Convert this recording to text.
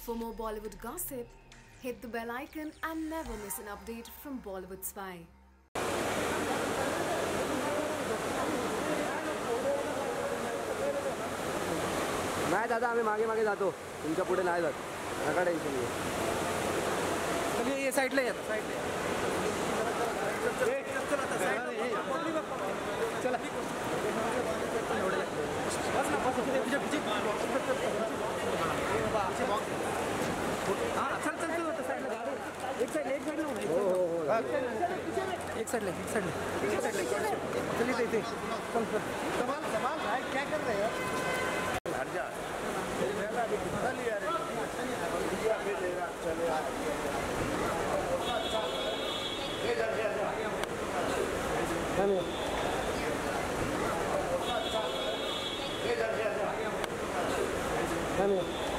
For more Bollywood gossip, hit the bell icon and never miss an update from Bollywood Spy. नाही दादा आम्ही मागे मागे जातो तुमच्या पुढे नाही जात नका टेन्शन घेऊ सगळे ये साईडला येत साईडला एक साइड ले एक साइड ले एक साइड ले चलिए कम सर कमाल कमाल भाई क्या कर रहे हो जा धन्यवाद धन्यवाद